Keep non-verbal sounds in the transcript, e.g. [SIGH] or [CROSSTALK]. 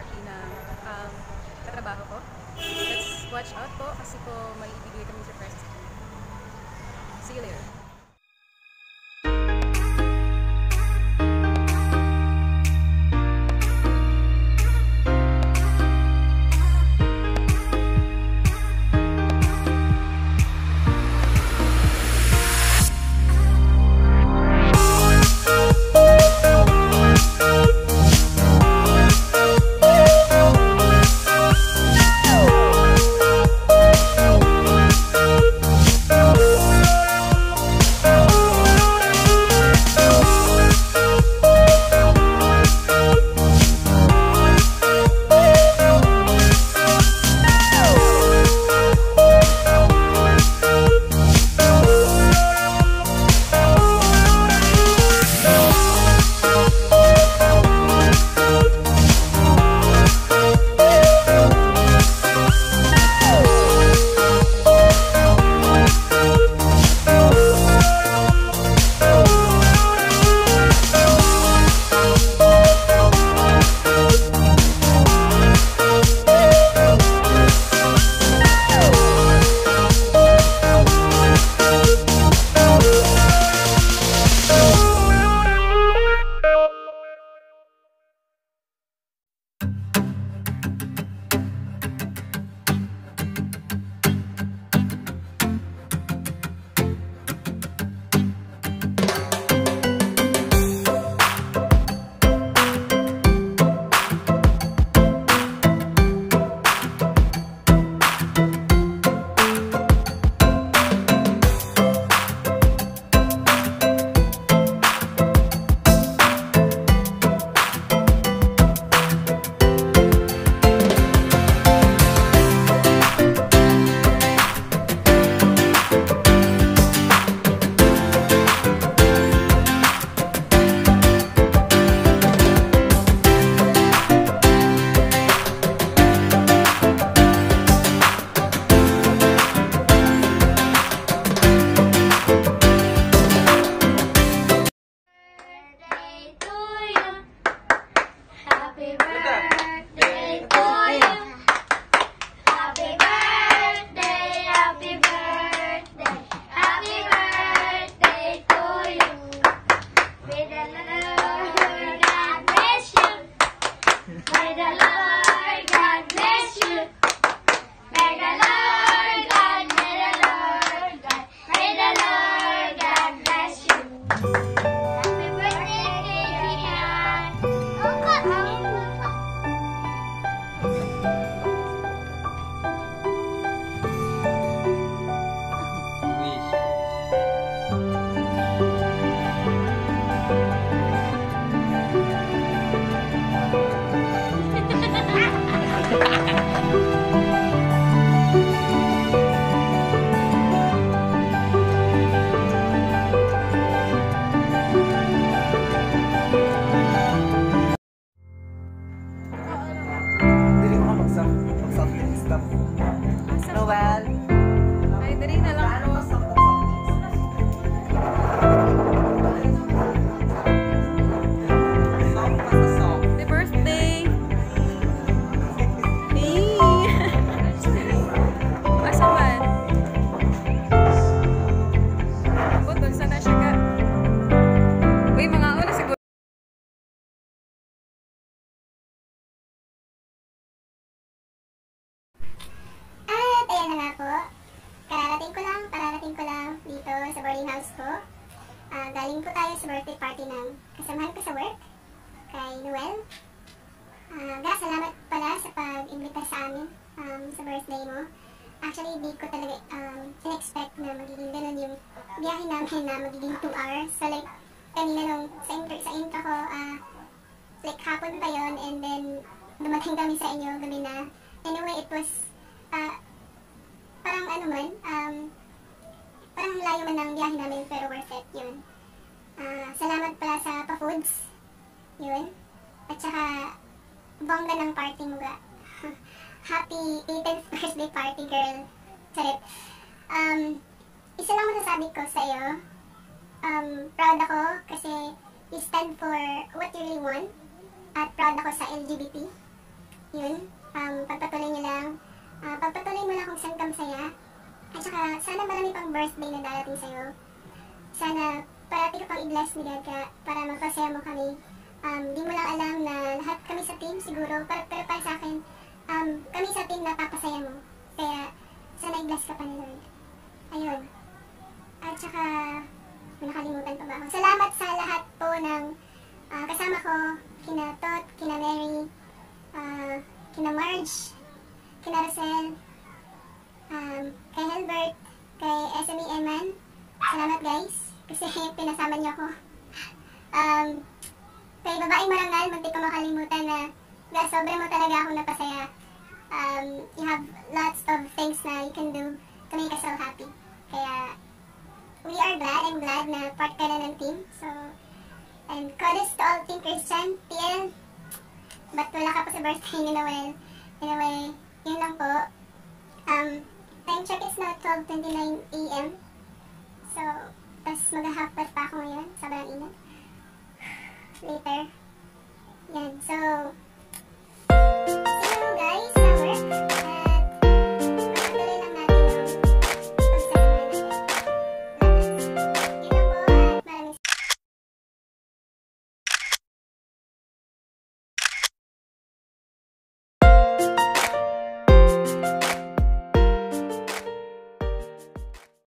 party na um, katrabaho ko. Let's watch out po kasi po may ibigay kami surprise. See you later. Boarding house ko. Ah, galing po tayo sa birthday party ng kasamahan ko sa work, kay Noel. Ah, ga, salamat pala sa pag-imbita sa amin um, sa birthday mo. Actually, di ko talaga um, in-expect na magiging ganun yung biyahe namin na magiging 2 hours. So like, kanina nung sa intro, sa intro ko, ah, like hapon pa yon and then dumating kami sa inyo gabi na. Anyway, it was ah, parang ano man, um, parang layo man ng biyahe namin pero worth it yun. Ah, salamat pala sa pa-foods. Yun. At saka, bongga ng party mo ga. [LAUGHS] Happy 18th birthday party, girl. Charit. Um, isa lang masasabi ko sa iyo. Um, proud ako kasi you stand for what you really want. At proud ako sa LGBT. Yun. Um, pagpatuloy niyo lang. Ah, pagpatuloy mo lang kung saan ka masaya. Marami pang birthday na darating sa'yo. Sana, parati ka pang i-bless ni God ka para magpasaya mo kami. Um, di mo lang alam na lahat kami sa team siguro, pero, pero para sa akin, um, kami sa team napapasaya mo. Kaya, sana i-bless ka pa ni Lord. Ayun. At saka, nakalimutan pa ba ako? Salamat sa lahat po ng ah, kasama ko, kina Tot, kina Mary, ah, kina Marge, kina Rosel, um, kay Helbert, kay SME Eman. Salamat guys, kasi [LAUGHS] pinasama niyo ako. Um, kay babaeng marangal, munti ko makalimutan na, na sobra mo talaga akong napasaya. Um, you have lots of things na you can do to make us so happy. Kaya, we are glad, I'm glad na part ka na ng team. So, and kudos to all Team Christian, TL. Ba't wala ka pa sa birthday ni Noel? Anyway, yun lang po. Um, time check is now 12.29 a.m. So, tas mag-half pa ako ngayon. Sobrang [SIGHS] init. Later. Yan. So,